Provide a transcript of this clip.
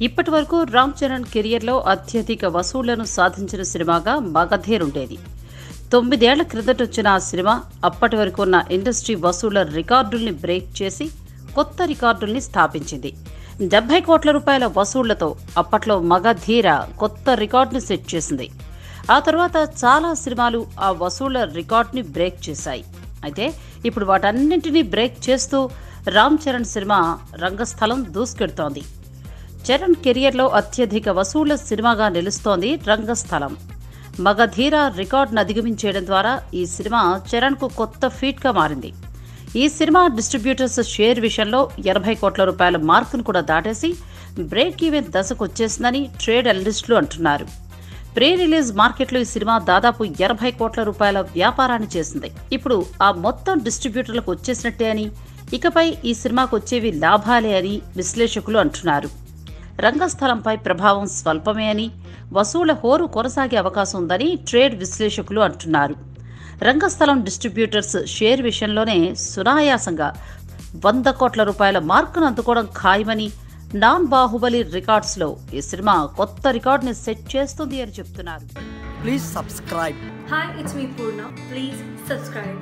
ఇప్పటి వరకు రామ్ చరణ్ కెరియర్లో అత్యధిక వసూళ్ళను సాధించిన సినిమాగా మగధేరుండేది. ఉండేది తొమ్మిదేళ్ళ క్రిందట వచ్చిన ఆ సినిమా అప్పటి వరకు ఉన్న ఇండస్ట్రీ వసూళ్ళ రికార్డుల్ని బ్రేక్ చేసి కొత్త రికార్డుల్ని స్థాపించింది. డెబ్బై కోట్ల రూపాయల వసూళ్ళతో అప్పట్లో మగధీర కొత్త రికార్డుని సెట్ చేసింది. ఆ తర్వాత చాలా సినిమాలు ఆ వసూళ్ళ రికార్డుని బ్రేక్ చేశాయి. అయితే ఇప్పుడు వాటన్నింటినీ బ్రేక్ చేస్తూ రామ్ చరణ్ సినిమా రంగస్థలం దూసుకెడుతోంది. చరణ్ కెరియర్లో అత్యధిక వసూళ్ళ సినిమాగా నిలుస్తోంది రంగస్థలం. మగధీర రికార్డును అధిగమించేయడం ద్వారా ఈ సినిమా చరణ్కు కొత్త ఫీట్గా మారింది. ఈ సినిమా డిస్ట్రిబ్యూటర్స్ షేర్ విషయంలో ఎనభై కోట్ల రూపాయల మార్కును కూడా దాటేసి బ్రేక్ ఈవెన్ దశకు వచ్చేసిందని ట్రేడ్ అనలిస్టులు అంటున్నారు. ప్రీ రిలీజ్ మార్కెట్లో ఈ సినిమా దాదాపు ఎనభై కోట్ల రూపాయల వ్యాపారాన్ని చేసింది. ఇప్పుడు ఆ మొత్తం డిస్ట్రిబ్యూటర్లకు వచ్చేసినట్టే అని ఇకపై ఈ సినిమాకు వచ్చేవి లాభాలే అని విశ్లేషకులు అంటున్నారు. రంగస్థలంపై ప్రభావం స్వల్పమే అని వసూళ్ళ హోరు కొనసాగే అవకాశం ఉందని ట్రేడ్ విశ్లేషకులు అంటున్నారు రంగస్థలం డిస్ట్రిబ్యూటర్స్ షేర్ విషయంలోనే సునాయాసంగా వంద కోట్ల రూపాయల మార్కును అందుకోవడం ఖాయమని నాన్ బాహుబలి రికార్డ్స్లో ఈ సినిమా కొత్త రికార్డుని సెట్ చేస్తుంది అని చెప్తున్నారు Please subscribe. Hi, it's me Purna. Please subscribe.